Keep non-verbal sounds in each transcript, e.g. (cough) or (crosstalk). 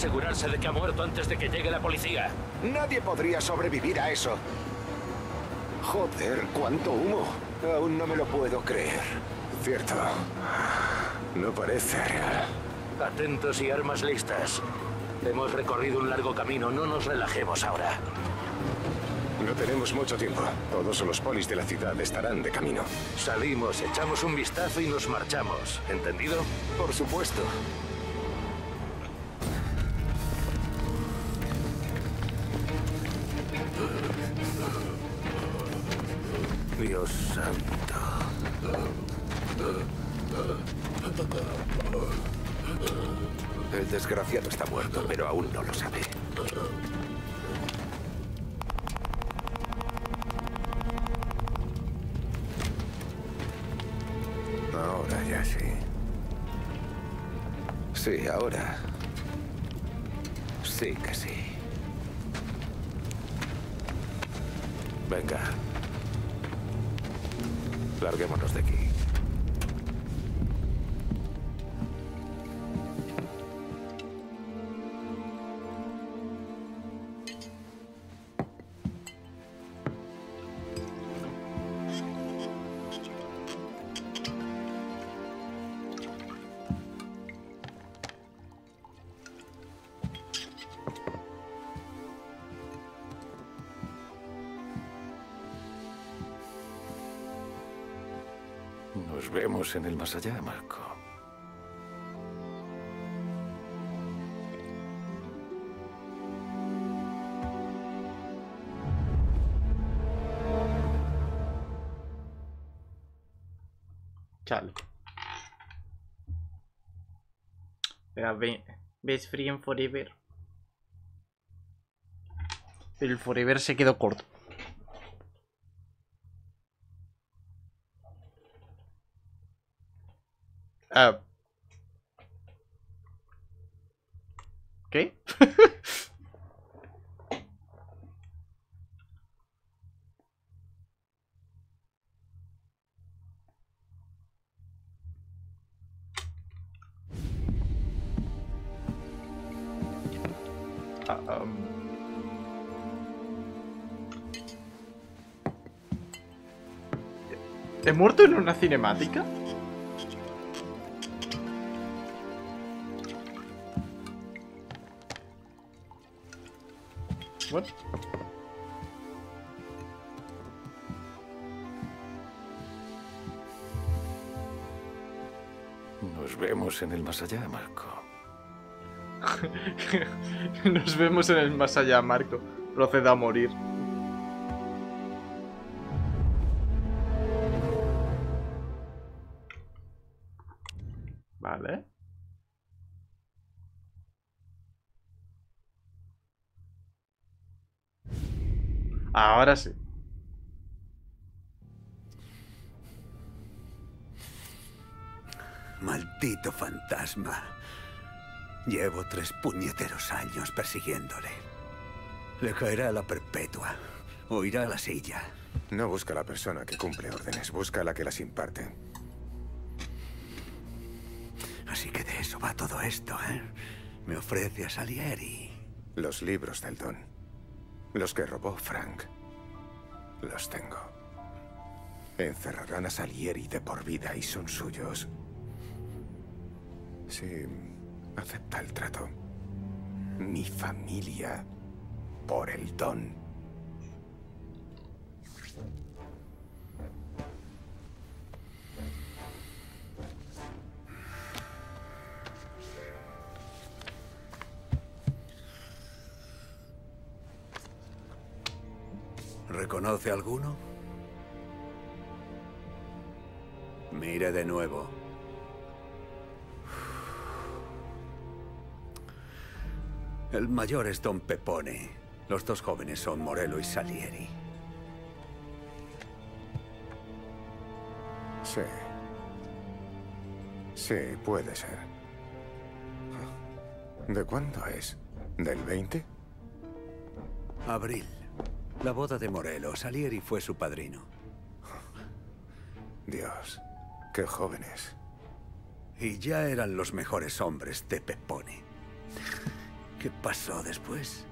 asegurarse de que ha muerto antes de que llegue la policía. Nadie podría sobrevivir a eso. Joder, cuánto humo. Aún no me lo puedo creer. Cierto. No parece real. Atentos y armas listas. Hemos recorrido un largo camino, no nos relajemos ahora. No tenemos mucho tiempo. Todos los polis de la ciudad estarán de camino. Salimos, echamos un vistazo y nos marchamos. ¿Entendido? Por supuesto. Dios santo. El desgraciado está muerto, pero aún no lo sabe. Ahora ya sí. Sí, ahora. Sí que sí. Venga. Larguémonos de aquí. Nos vemos en el más allá, Marco. Chale. Era be- Best Friend Forever. El Forever se quedó corto. ¿He muerto en una cinemática? What? Nos vemos en el más allá, Marco. (laughs) Nos vemos en el más allá, Marco. Proceda a morir. Vale. Ahora sí. Maldito fantasma. Llevo tres puñeteros años persiguiéndole. Le caerá la perpetua. O irá a la silla. No busca a la persona que cumple órdenes, busca a la que las imparte. Así que de eso va todo esto, ¿eh? Me ofrece a Salieri. Los libros del don. Los que robó Frank. Los tengo. Encerrarán a Salieri de por vida y son suyos. Sí, acepta el trato. Mi familia por el don. ¿Reconoce alguno? Mire de nuevo. El mayor es Don Pepone. Los dos jóvenes son Morello y Salieri. Sí. Sí, puede ser. ¿De cuándo es? ¿Del 20? Abril. La boda de Morello. Salieri fue su padrino. Dios, qué jóvenes. Y ya eran los mejores hombres de Pepone. ¿Qué pasó después?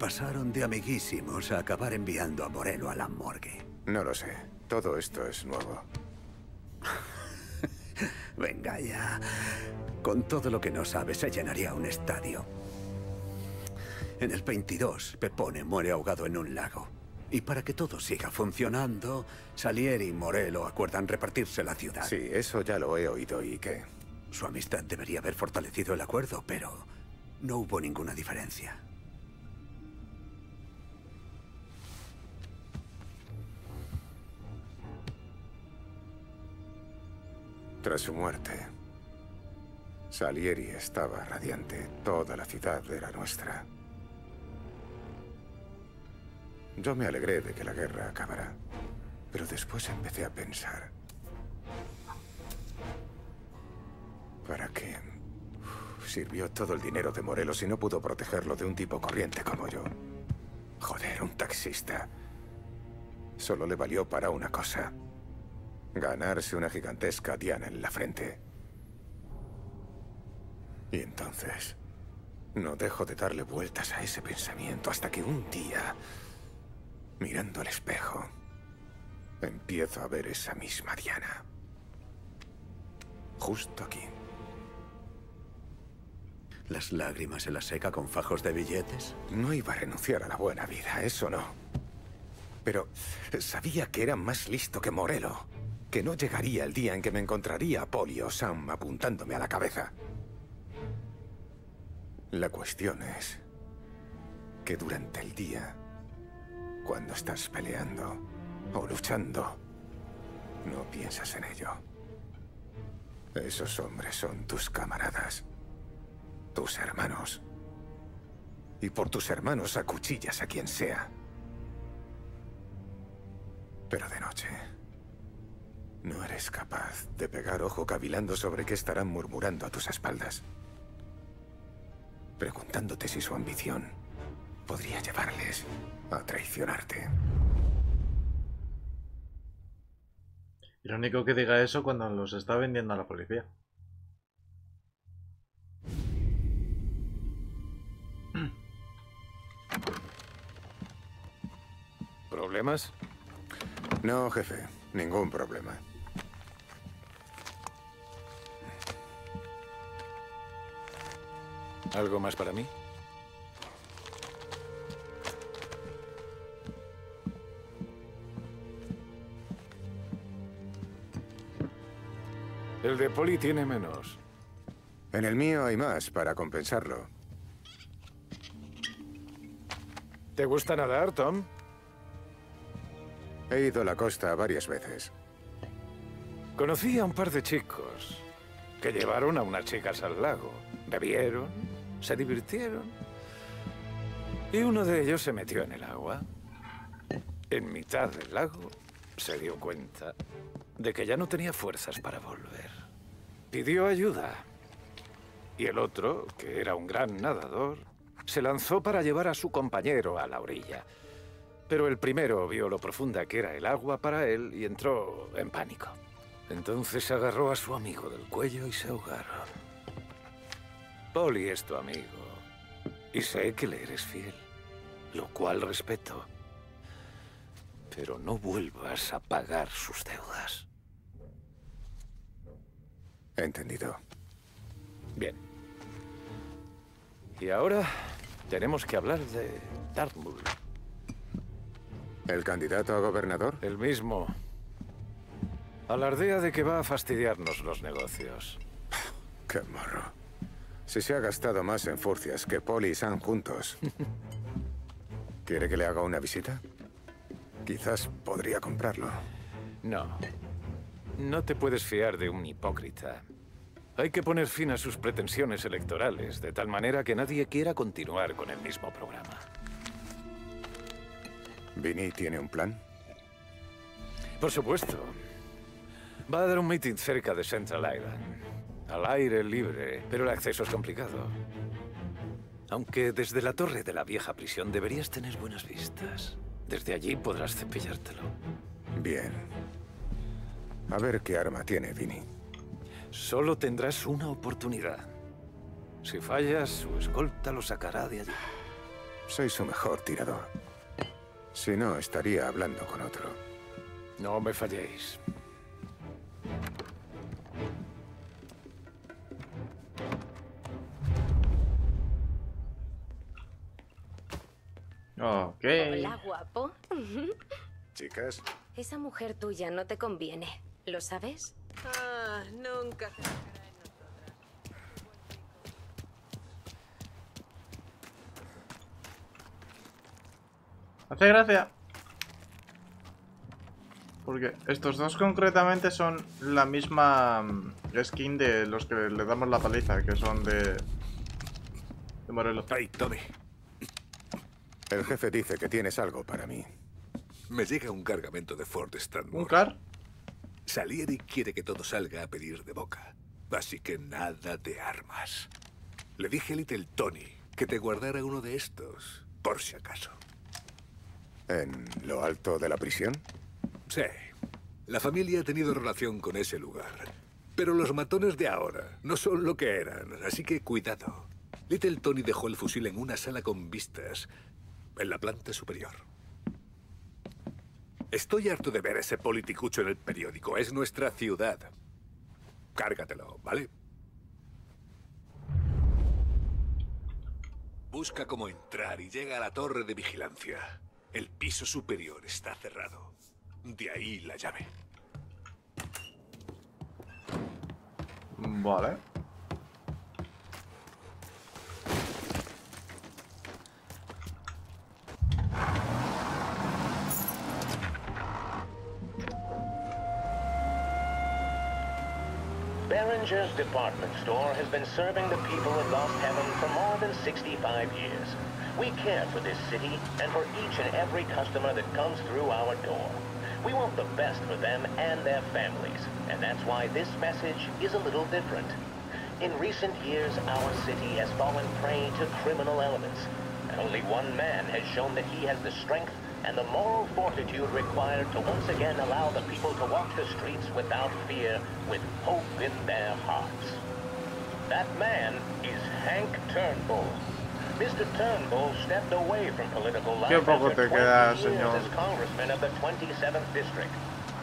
Pasaron de amiguísimos a acabar enviando a Moreno a la morgue. No lo sé. Todo esto es nuevo. (laughs) Venga ya. Con todo lo que no sabes, se llenaría un estadio. En el 22, Pepone muere ahogado en un lago. Y para que todo siga funcionando, Salieri y Morello acuerdan repartirse la ciudad. Sí, eso ya lo he oído. ¿Y qué? Su amistad debería haber fortalecido el acuerdo, pero no hubo ninguna diferencia. Tras su muerte, Salieri estaba radiante. Toda la ciudad era nuestra. Yo me alegré de que la guerra acabara, pero después empecé a pensar. ¿Para qué sirvió todo el dinero de Morelos y no pudo protegerlo de un tipo corriente como yo? Joder, un taxista. Solo le valió para una cosa. Ganarse una gigantesca diana en la frente. Y entonces... No dejo de darle vueltas a ese pensamiento hasta que un día, mirando al espejo, empiezo a ver esa misma Diana. Justo aquí. ¿Las lágrimas se las seca con fajos de billetes? No iba a renunciar a la buena vida, eso no. Pero sabía que era más listo que Morelo. Que no llegaría el día en que me encontraría a Polly o Sam apuntándome a la cabeza. La cuestión es que durante el día, cuando estás peleando o luchando, no piensas en ello. Esos hombres son tus camaradas, tus hermanos. Y por tus hermanos acuchillas a quien sea. Pero de noche, no eres capaz de pegar ojo cavilando sobre qué estarán murmurando a tus espaldas preguntándote si su ambición podría llevarles a traicionarte. Irónico que diga eso cuando los está vendiendo a la policía. ¿Problemas? No, jefe, ningún problema. ¿Algo más para mí? El de Poli tiene menos. En el mío hay más para compensarlo. ¿Te gusta nadar, Tom? He ido a la costa varias veces. Conocí a un par de chicos que llevaron a unas chicas al lago. Bebieron, se divirtieron. Y uno de ellos se metió en el agua. En mitad del lago se dio cuenta de que ya no tenía fuerzas para volver. Pidió ayuda. Y el otro, que era un gran nadador, se lanzó para llevar a su compañero a la orilla. Pero el primero vio lo profunda que era el agua para él y entró en pánico. Entonces agarró a su amigo del cuello y se ahogaron. Polly es tu amigo. Y sé que le eres fiel, lo cual respeto. Pero no vuelvas a pagar sus deudas. Entendido. Bien. Y ahora tenemos que hablar de Dartmouth. ¿El candidato a gobernador? El mismo. Alardea de que va a fastidiarnos los negocios. (sighs) Qué morro. Si se ha gastado más en furcias que Polly y Sam juntos. (laughs) ¿Quiere que le haga una visita? Quizás podría comprarlo. No. No te puedes fiar de un hipócrita. Hay que poner fin a sus pretensiones electorales, de tal manera que nadie quiera continuar con el mismo programa. ¿Vinny tiene un plan? Por supuesto. Va a dar un meeting cerca de Central Island. Al aire libre, pero el acceso es complicado. Aunque desde la torre de la vieja prisión deberías tener buenas vistas. Desde allí podrás cepillártelo. Bien. A ver qué arma tiene Vinny. Solo tendrás una oportunidad. Si fallas, su escolta lo sacará de allí. Soy su mejor tirador. Si no, estaría hablando con otro. No me falléis. Ok. Hola, guapo. Chicas, Esa mujer tuya no te conviene. ¿Lo sabes? Ah, nunca se fijará en nosotras. Hace gracia. Porque estos dos concretamente son la misma mm, skin de los que le damos la paliza, que son de... De Morelos. Hey, Tommy, el jefe dice que tienes algo para mí. Me llega un cargamento de Ford ¿Un Stanmore. car? Salieri quiere que todo salga a pedir de boca. Así que nada de armas. Le dije a Little Tony que te guardara uno de estos, por si acaso. ¿En lo alto de la prisión? Sí, la familia ha tenido relación con ese lugar. Pero los matones de ahora no son lo que eran, así que cuidado. Little Tony dejó el fusil en una sala con vistas, en la planta superior. Estoy harto de ver ese politicucho en el periódico. Es nuestra ciudad. Cárgatelo, ¿vale? Busca cómo entrar y llega a la torre de vigilancia. El piso superior está cerrado. De ahí la llave. Vale. Behringer's department store has been serving the people of Lost Heaven for more than 65 years. We care for this city and for each and every customer that comes through our door. We want the best for them and their families, and that's why this message is a little different. In recent years, our city has fallen prey to criminal elements, and only one man has shown that he has the strength and the moral fortitude required to once again allow the people to walk the streets without fear, with hope in their hearts. That man is Hank Turnbull. Mr. Turnbull stepped away from political life after 20 years as congressman of the 27th district.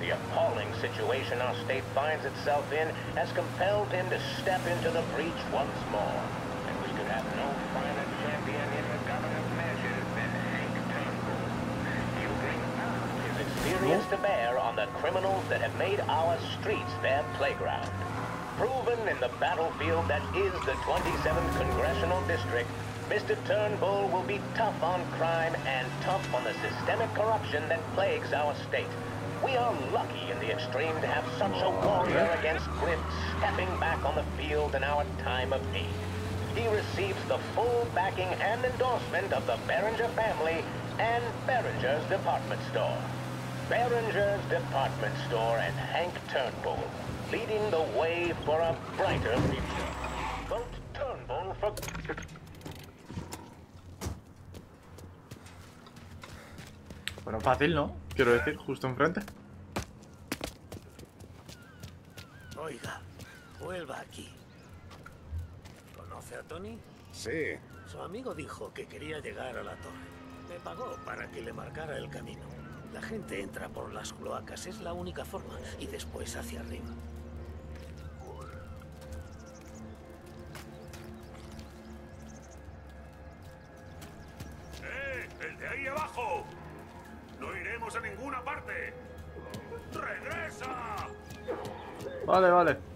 The appalling situation our state finds itself in has compelled him to step into the breach once more. And we could have no finer champion in the governor's measures than Hank Turnbull. He'll bring his to bear on the criminals that have made our streets their playground. Proven in the battlefield that is the 27th Congressional District, Mr. Turnbull will be tough on crime and tough on the systemic corruption that plagues our state. We are lucky in the extreme to have such a warrior against grit stepping back on the field in our time of need. He receives the full backing and endorsement of the Behringer family and Behringer's department store. Behringer's department store and Hank Turnbull, leading the way for a brighter future. Vote Turnbull for... Bueno, fácil, ¿no? Quiero decir, justo enfrente. Oiga, vuelva aquí. ¿Conoce a Tony? Sí. Su amigo dijo que quería llegar a la torre. Me pagó para que le marcara el camino. La gente entra por las cloacas, es la única forma, y después hacia arriba. ¡Eh! ¡El de ahí abajo! ¡No iremos a ninguna parte! ¡Regresa! Vale, vale.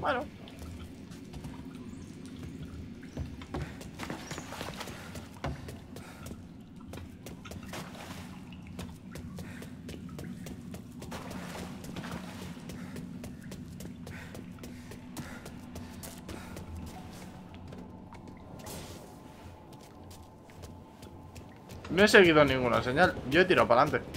Bueno. No he seguido ninguna señal. Yo he tirado para adelante.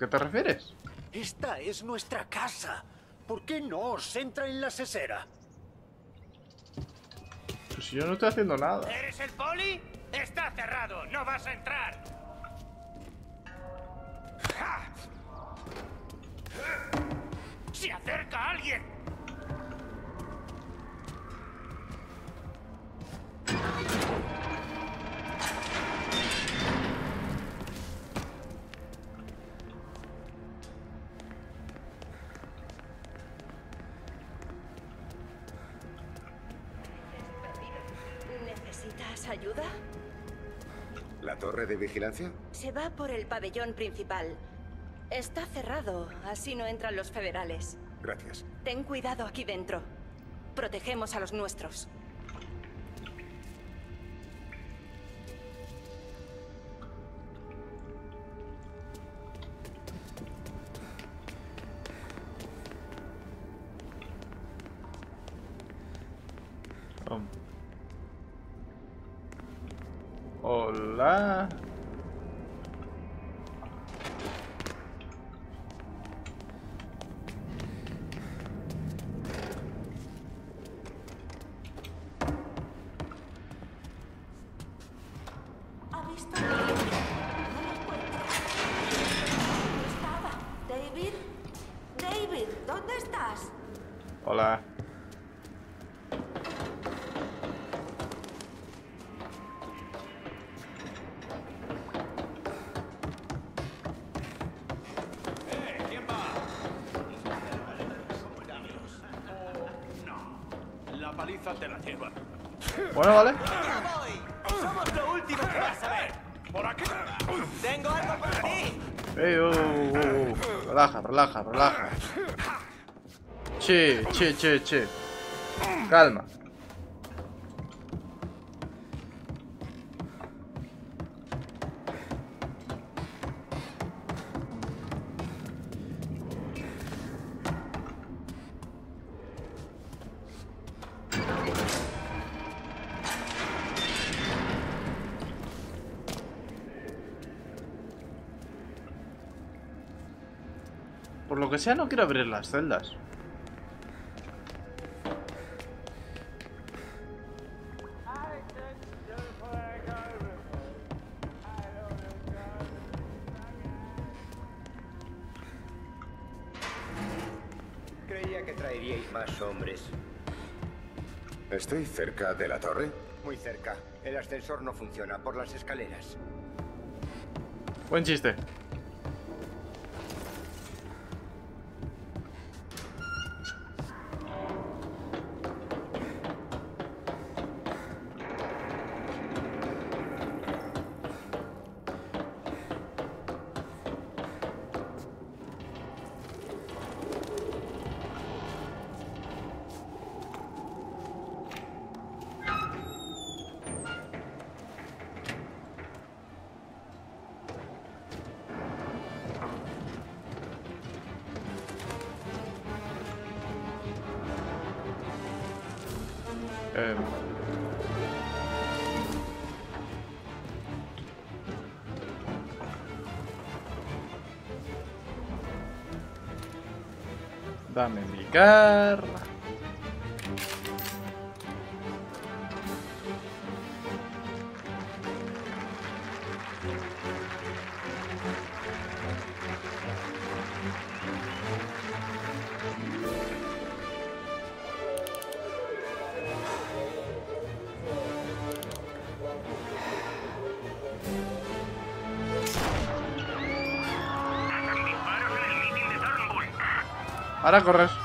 Qué te refieres? Esta es nuestra casa. ¿Por qué no os entra en la sesera? Pues yo no estoy haciendo nada. ¿Eres el poli? Está cerrado, no vas a entrar. ¡Ja! ¡Se acerca alguien! ¿La torre de vigilancia? Se va por el pabellón principal. Está cerrado, así no entran los federales. Gracias. Ten cuidado aquí dentro. Protegemos a los nuestros. Bueno, vale. Ey, uh, uh, uh. Relaja, relaja, relaja. Che, che, che, che. Calma. Sea, no quiero abrir las celdas. Creía que traeríais más hombres. ¿Estoy cerca de la torre? Muy cerca. El ascensor no funciona por las escaleras. Buen chiste. Eh, dame mi garra. Ahora corres.